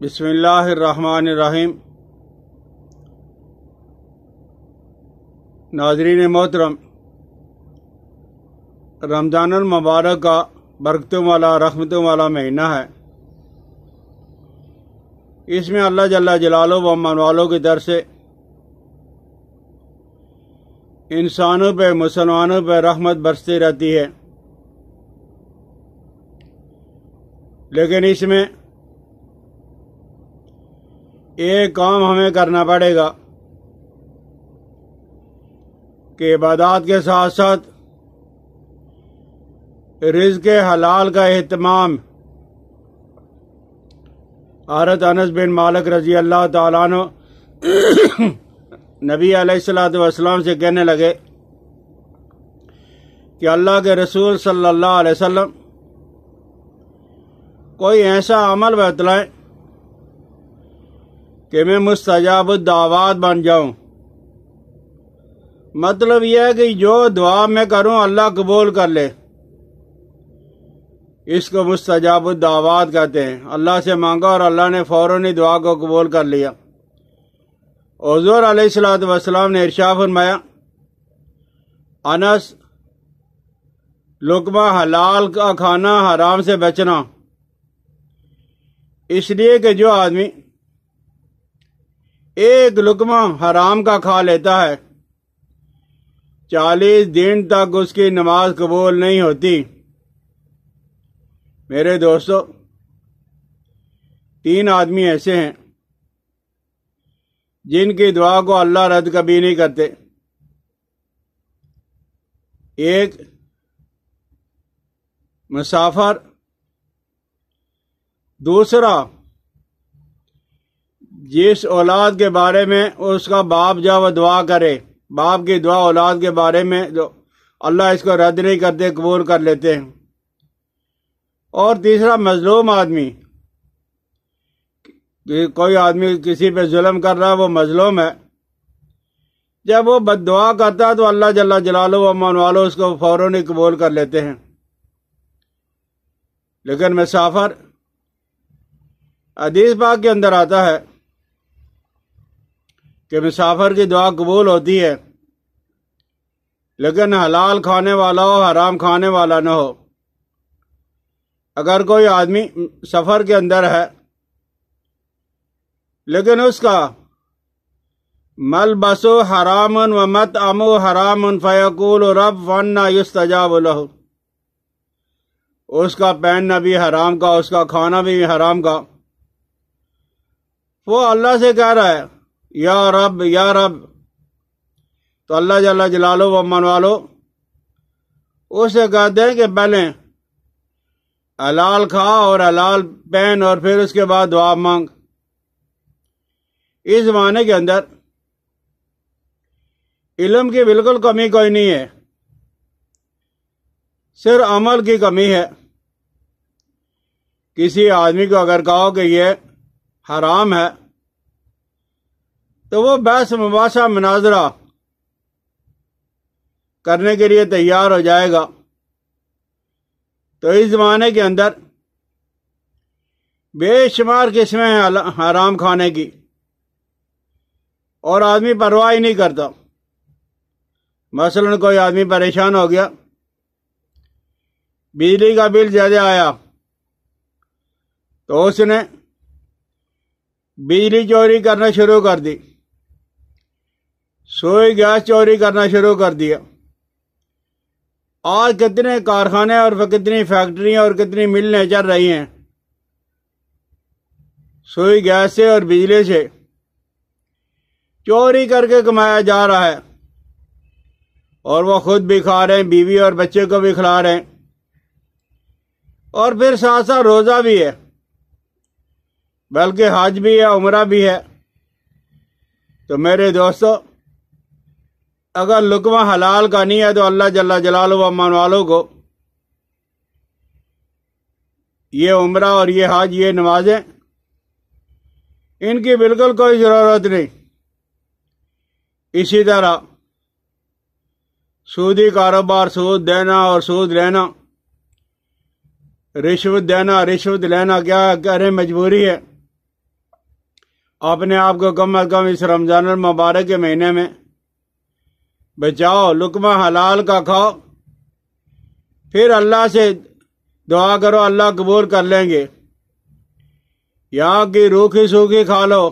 بسم اللہ الرحمن الرحیم۔ ناظرین محترم، رمضان المبارک کا برکتوں والا، رحمتوں والا مہینہ ہے۔ اس میں اللہ جل جلالوں و من والوں کی در سے انسانوں پہ، مسلمانوں پہ رحمت برستی رہتی ہے۔ لیکن اس میں ایک کام ہمیں کرنا پڑے گا کہ عبادات کے ساتھ ساتھ رزق حلال کا اہتمام۔ عارت انس بن مالک رضی اللہ تعالیٰ عنہ نبی علیہ السلاۃ والسلام سے کہنے لگے کہ اللہ کے رسول صلی اللہ علیہ وسلم کوئی ایسا عمل بتلائیں کہ میں مستجاب الدعوات بن جاؤں۔ مطلب یہ ہے کہ جو دعا میں کروں، اللہ قبول کر لے۔ اس کو مستجاب الدعوات کہتے ہیں۔ اللہ سے مانگا اور اللہ نے فوراً دعا کو قبول کر لیا۔ حضور علیہ السلاۃ والسلام نے ارشا فرمایا، انس، لقمہ حلال کا کھانا حرام سے بچنا۔ اس لیے کہ جو آدمی ایک لقمہ حرام کا کھا لیتا ہے۔ چالیس دن تک اس کی نماز قبول نہیں ہوتی۔ میرے دوستو، تین آدمی ایسے ہیں جن کی دعا کو اللہ رد کبھی نہیں کرتے۔ ایک مسافر، دوسرا جس اولاد کے بارے میں اس کا باپ جب دعا کرے، باپ کی دعا اولاد کے بارے میں جو اللہ اس کو رد نہیں کرتے، قبول کر لیتے ہیں۔ اور تیسرا، مظلوم آدمی۔ کوئی آدمی کسی پہ ظلم کر رہا ہے وہ مظلوم ہے۔ جب وہ بد دعا کرتا ہے تو اللہ جل جلالو و من والو اس کو فوراً ہی قبول کر لیتے ہیں۔ لیکن مسافر، حدیث پاک کے اندر آتا ہے کہ مسافر کی دعا قبول ہوتی ہے۔ لیکن حلال کھانے والا ہو، حرام کھانے والا نہ ہو۔ اگر کوئی آدمی سفر کے اندر ہے، لیکن اس کا مل بسو حرام و مت امو حرام فیقول رب فن یستجاب الح اس کا پہننا بھی حرام کا، اس کا کھانا بھی حرام کا۔ وہ اللہ سے کہہ رہا ہے یا رب یا رب، تو اللہ جل جلالو و من والو، اسے کہتے ہیں کہ پہلے حلال کھا اور حلال پہن اور پھر اس کے بعد دعا مانگ۔ اس زمانے کے اندر علم کی بالکل کمی کوئی نہیں ہے، صرف عمل کی کمی ہے۔ کسی آدمی کو اگر کہو کہ یہ حرام ہے تو وہ بحث مباحثہ مناظرہ کرنے کے لیے تیار ہو جائے گا۔ تو اس زمانے کے اندر بے شمار قسمیں ہیں حرام کھانے کی۔ اور آدمی پرواہ ہی نہیں کرتا۔ مثلا کوئی آدمی پریشان ہو گیا۔ بجلی کا بل زیادہ آیا۔ تو اس نے بجلی چوری کرنا شروع کر دی۔ سوئی گیس چوری کرنا شروع کر دیا۔ آج کتنے کارخانے اور کتنی فیکٹریاں اور کتنی ملیں چل رہی ہیں۔ سوئی گیس سے اور بجلی سے۔ چوری کر کے کمایا جا رہا ہے۔ اور وہ خود بھی کھا رہے ہیں، بیوی اور بچے کو بھی کھلا رہے ہیں۔ اور پھر ساتھ ساتھ روزہ بھی ہے۔ بلکہ حج بھی ہے، عمرہ بھی ہے۔ تو میرے دوستو اگر لکمہ حلال کا نہیں ہے تو اللہ جل جلال و من والوں کو یہ عمرہ اور یہ حج، یہ نمازیں، ان کی بالکل کوئی ضرورت نہیں۔ اسی طرح سودی کاروبار سود دینا اور سود لینا رشوت دینا، رشوت لینا کیا کریں مجبوری ہے۔ اپنے آپ کو کم از کم اس رمضان المبارک کے مہینے میں بچاؤ لکمہ حلال کا کھاؤ۔ پھر اللہ سے دعا کرو، اللہ قبول کر لیں گے۔ یہاں کی روکھی سوکھی کھا لو۔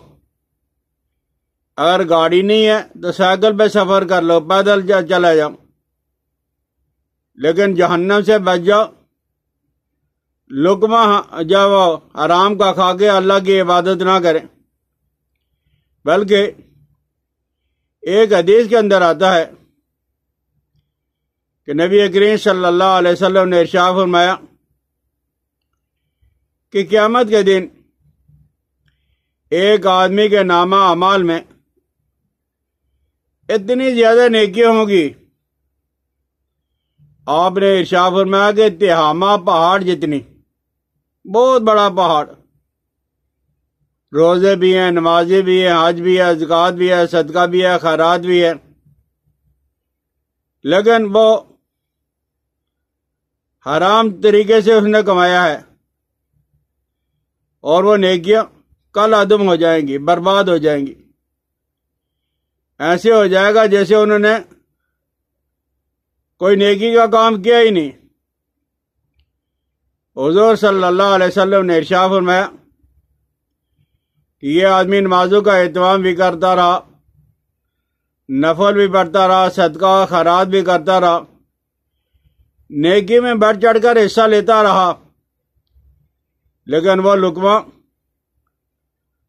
اگر گاڑی نہیں ہے تو سائیکل پہ سفر کر لو، پیدل چلا جاؤ۔ لیکن جہنم سے بچ جاؤ۔ لکمہ جب آرام کا کھا کے اللہ کی عبادت نہ کریں بلکہ ایک حدیث کے اندر آتا ہے کہ نبی کریم صلی اللہ علیہ وسلم نے ارشاد فرمایا کہ قیامت کے دن ایک آدمی کے نامہ اعمال میں اتنی زیادہ نیکی ہوں گی۔ آپ نے ارشاد فرمایا کہ تہامہ پہاڑ جتنی، بہت بڑا پہاڑ۔ روزے بھی ہیں، نمازیں بھی ہیں، حج بھی ہے زکات بھی ہے، صدقہ بھی ہے، خیرات بھی ہے لیکن وہ حرام طریقے سے اس نے کمایا ہے۔ اور وہ نیکیاں کل عدم ہو جائیں گی، برباد ہو جائیں گی۔ ایسے ہو جائے گا جیسے انہوں نے کوئی نیکی کا کام کیا ہی نہیں۔ حضور صلی اللہ علیہ وسلم نے ارشا فرمایا کہ یہ آدمی نمازوں کا اہتمام بھی کرتا رہا، نفل بھی پڑھتا رہا، صدقہ خرات بھی کرتا رہا، نیکی میں بڑھ چڑھ کر حصہ لیتا رہا۔ لیکن وہ لکمہ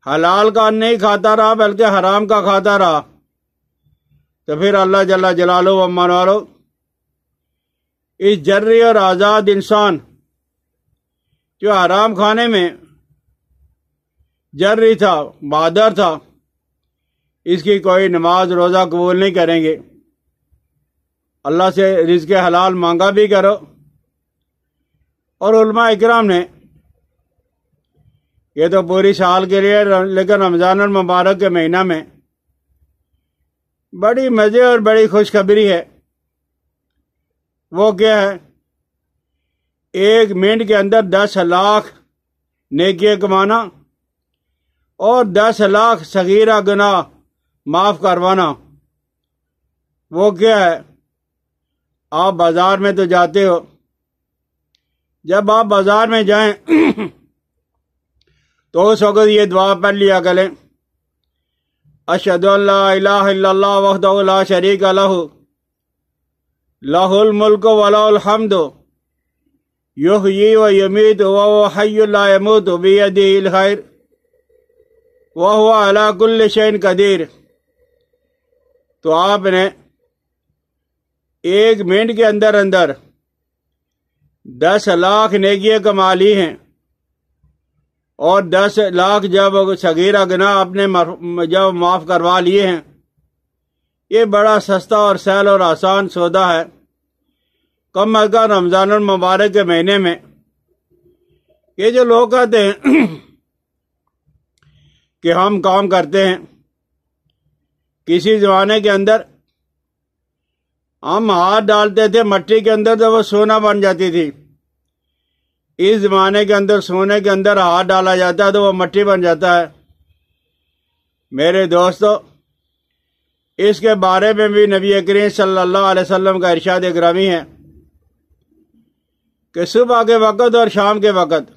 حلال کا نہیں کھاتا رہا، بلکہ حرام کا کھاتا رہا۔ تو پھر اللہ جل جلالو و والو اس جری اور آزاد انسان جو حرام کھانے میں جری تھا، بہادر تھا۔ اس کی کوئی نماز روزہ قبول نہیں کریں گے۔ اللہ سے رزق حلال مانگا بھی کرو۔ اور علماء اکرام نے یہ تو پوری سال کے لیے، لیکن رمضان المبارک کے مہینہ میں بڑی مزے اور بڑی خوشخبری ہے۔ وہ کیا ہے؟ ایک منٹ کے اندر دس لاکھ نیکی کمانا۔ اور دس لاکھ صغیرہ گناہ معاف کروانا۔ وہ کیا ہے؟ آپ بازار میں تو جاتے ہو۔ جب آپ بازار میں جائیں تو اس وقت یہ دعا پڑھ لیا کریں۔ اشد اللہ الہ الا اللہ وحدہ لا شریک لہ۔ لہ الملک ولا الحمد۔ یحیی و یمیت و حی لا یموت بیدی الخیر۔ وهو علی کل شین قدیر تو آپ نے ایک منٹ کے اندر اندر دس لاکھ نیکیاں کما لی ہیں۔ اور دس لاکھ جب صغیرہ گناہ اپنے جب معاف کروا لیے ہیں۔ یہ بڑا سستا اور سہل اور آسان سودا ہے۔ کم از کم رمضان المبارک کے مہینے میں یہ جو لوگ کہتے ہیں کہ ہم کام کرتے ہیں۔ کسی زمانے کے اندر ہم ہاتھ ڈالتے تھے، مٹی کے اندر تو وہ سونا بن جاتی تھی۔ اس زمانے کے اندر، سونے کے اندر ہاتھ ڈالا جاتا ہے تو وہ مٹی بن جاتا ہے۔ میرے دوستو، اس کے بارے میں بھی نبی کریم صلی اللہ علیہ وسلم کا ارشاد گرامی ہے کہ صبح کے وقت اور شام کے وقت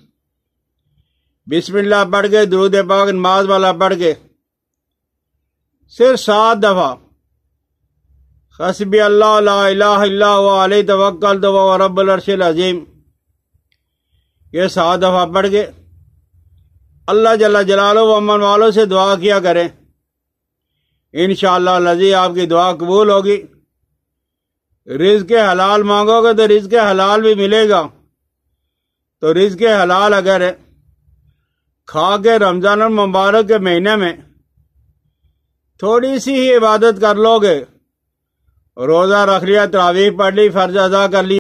بسم اللہ پڑھ کے، درود پاک، نماز والا پڑھ کے۔ صرف سات دفعہ۔ حسبی اللہ، لا الہ الا و علیہ توکل تو رب العرش العظیم۔ یہ سات دفعہ پڑھ کے۔ اللہ جل جلالہ و امن والوں سے دعا کیا کریں۔ انشاءاللہ لذی آپ کی دعا قبول ہوگی۔ رزق حلال مانگو گے تو رزق حلال بھی ملے گا۔ تو رزق حلال اگر کھا کے رمضان المبارک کے مہینے میں تھوڑی سی ہی عبادت کر لو گے۔ روزہ رکھ لیا، تراویح پڑھ لی، فرض ادا کر لی۔